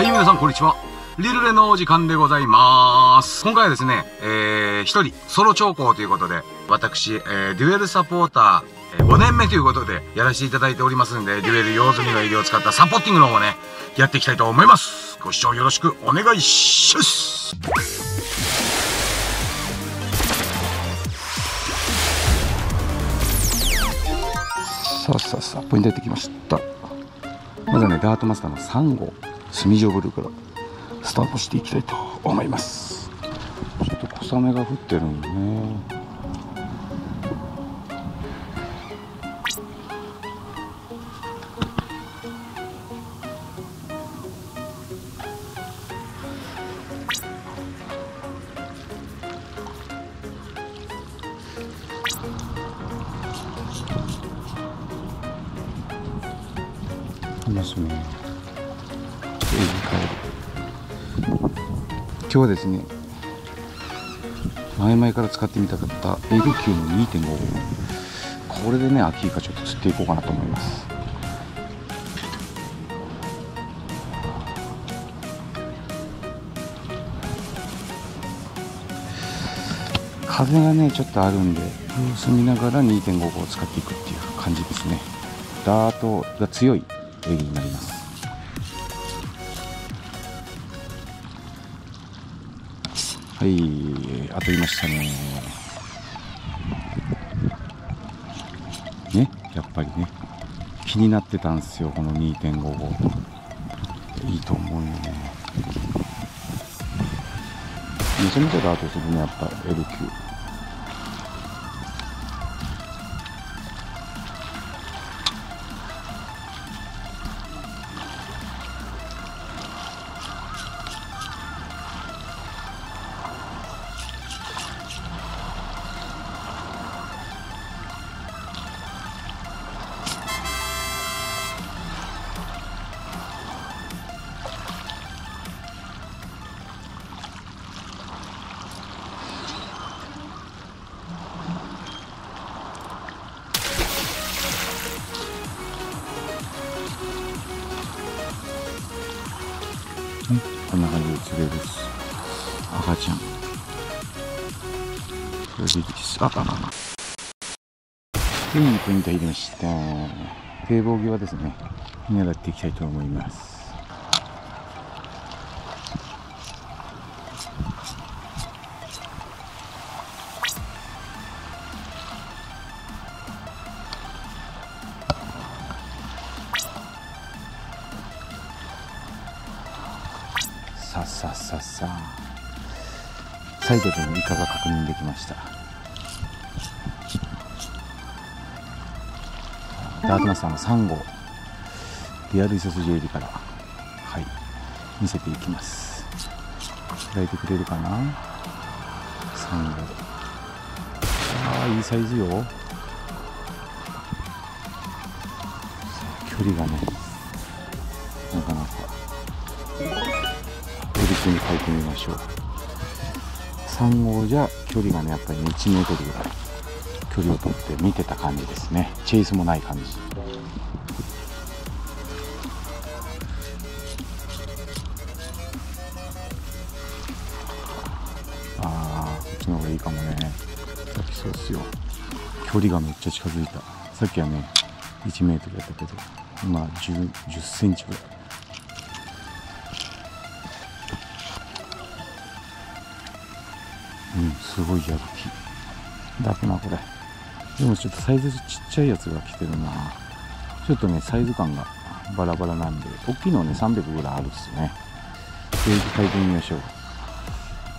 はい、皆さんこんにちは。リルレのお時間でございます。今回はですね、えー、一人、ソロ聴講ということで、私、えー、デュエルサポーター、えー、5年目ということで、やらせていただいておりますんで、デュエル用済みの医療を使ったサポーティングの方をね、やっていきたいと思います。ご視聴よろしくお願いします。さあさあさあ、ポイント出てきました。まずはね、ダートマスターの3号。炭状ブルーからスタートしていきたいと思います。ちょっと小雨が降ってるんでね。います今日はですね前々から使ってみたかった L 級の2.5これでね秋イカちょっと釣っていこうかなと思います。風がねちょっとあるんで様子見ながら2.5号を使っていくっていう感じですね。ダートが強い泳ぎになります。はい当たりましたね。ねやっぱりね気になってたんですよこの2.55いいと思うよね。めちゃめちゃダートするねやっぱ L 級こんな感じで釣れるす赤ちゃん。これでいいです。あああいいポイント入りました。堤防際ですね。狙っていきたいと思います。さっさっさっさサイドでのイカが確認できました。ダートマスターの3号リアルイソスジエリから。はい。見せていきます。開いてくれるかな？3号ああいいサイズよ。距離がねなかなか。に書いてみましょう。3号じゃ距離がねやっぱり、ね、1メートルぐらい距離を取って見てた感じですね。チェイスもない感じ。ああこっちの方がいいかもね。さっきそうっすよ。距離がめっちゃ近づいた。さっきはね1メートルやったけど今10 10ンチぐらい。うんすごいやる気。だくなこれ。でもちょっとサイズちっちゃいやつが来てるな。ちょっとねサイズ感がバラバラなんで大きいのはね300ぐらいあるっすね。ページ変えてみましょ。う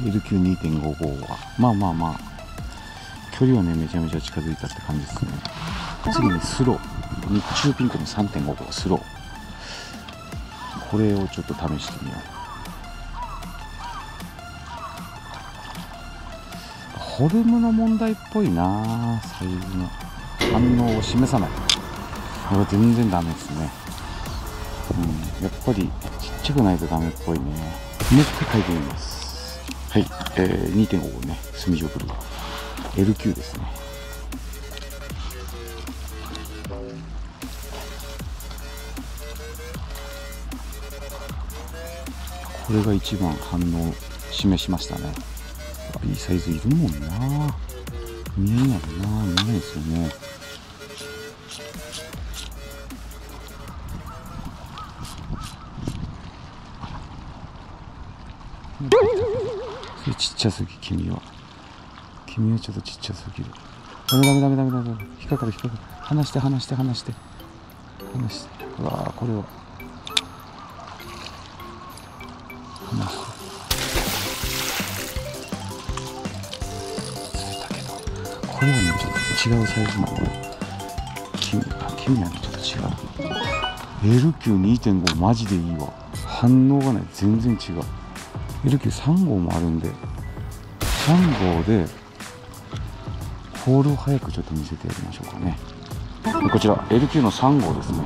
LQ2.55 は。まあまあまあ。距離はねめちゃめちゃ近づいたって感じですね。次にスロー。日中ピンクの3.55スロー。これをちょっと試してみよう。フォルムの問題っぽいなサイズの反応を示さない。これ全然ダメですね。うんやっぱりちっちゃくないとダメっぽいね。もう一回書いてみます。はい、えー、2.5ね墨状ブルー L9 ですね。これが一番反応示しましたね。いいサイズいるもんな。見えんやろな。見えないですよね。それちっちゃすぎ君は。君はちょっとちっちゃすぎる。ダメダメダメダメダメ引っかかる引っかかる。離して離して離して。離して。うわーこれはこれはねちょっと違うサイズなの。君あ君はねちょっと違う。L 級2.5マジでいいわ。反応がね全然違う。L 級3号もあるんで3号でホールを早くちょっと見せてやりましょうかね。こちら L 級の3号ですね。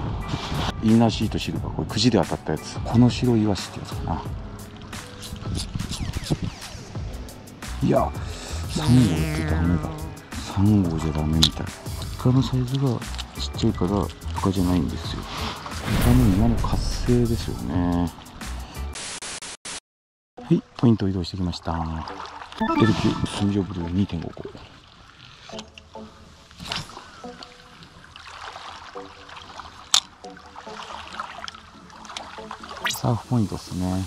インナーシートシルバーこれくじで当たったやつ。この白イワシってやつかな。いや3号ってダメだ。3号じゃダメみたい。イカのサイズがちっちゃいからイカじゃないんですよ。イカの今の活性ですよね。はいポイント移動してきました。L 級水上ブルー2.5個。サーフポイントですね、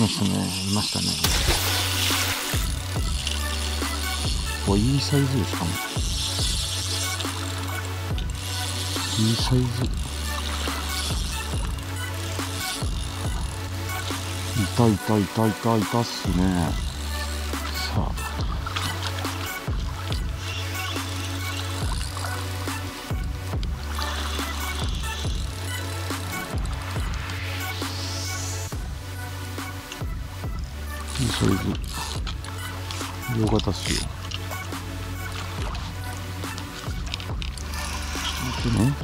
ましたねいましたね。おいいサイズですかもいいサイズ。いたいたいたいたいたっすね。いいサイズ両型っすよ。ちょっと待ってね。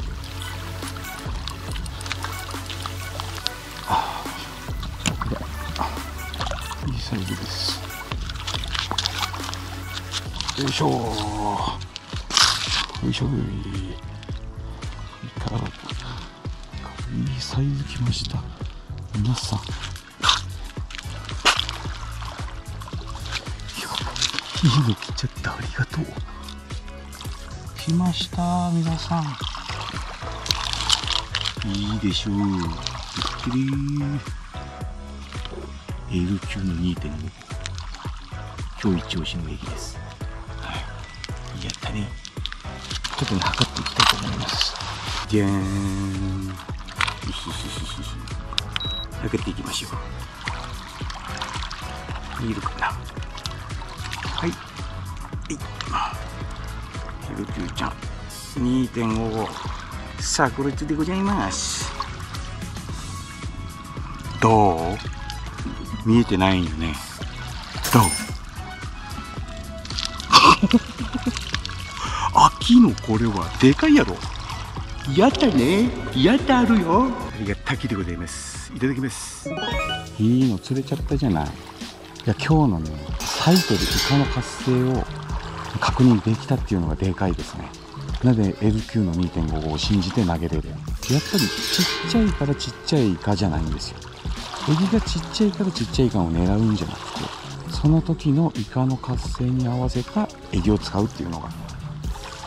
ああいいサイズです。よいしょ。よいしょ。いいから。いいサイズきました。皆さん。いいの来ちゃった。ありがとう。来ました皆さん。いいでしょう。ゆっくり。L 級の2.5今日一押しの駅です、はい、やったね。ちょっとね測っていきたいと思います。じゃーん。ひひひひひ。測っていきましょう。見えるかな？はい。はい。ヘルキューちゃん。2.55。さあ、これでございます。どう？見えてないよね。どう？秋のこれはでかいやろ。やったね。やったあるよ。ありがたきでございます。いただきます。いいの釣れちゃったじゃない。いや今日のねサイトでイカの活性を確認できたっていうのがでかいですね。なので LQ の2.55を信じて投げれる？やっぱりちっちゃいからちっちゃいイカじゃないんですよ。エビがちっちゃいからちっちゃいイカを狙うんじゃなくてその時のイカの活性に合わせたエビを使うっていうのが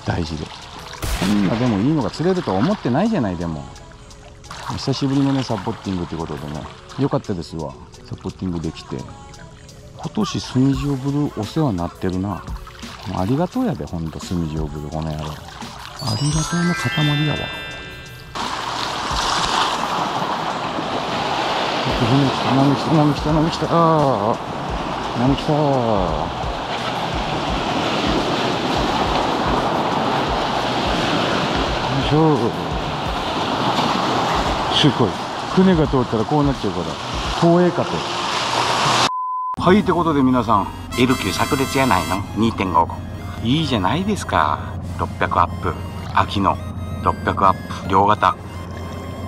大事で。こんなでもいいのが釣れるとは思ってないじゃないでも。久しぶりのねサポッティングということでね。良かったですわ。サポッティングできて。今年隅塩ブルーお世話になってるな。ありがとうやでほんと隅塩ブルーこの野郎。ありがとうの塊やわ。波来た波来た波来た波来た。よいしょ。すごい。船が通ったらこうなっちゃうから東映かと。はいってことで皆さん L 級炸裂やないの？2.55いいじゃないですか。600アップ。秋の600アップ。両型。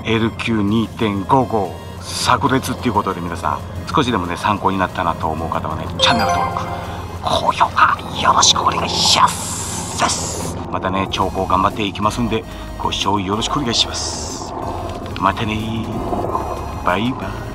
L 級2.55炸裂っていうことで皆さん少しでもね参考になったなと思う方はねチャンネル登録。高評価よろしくお願いします。またね調校頑張っていきますんでご視聴よろしくお願いします。またねバイバイ。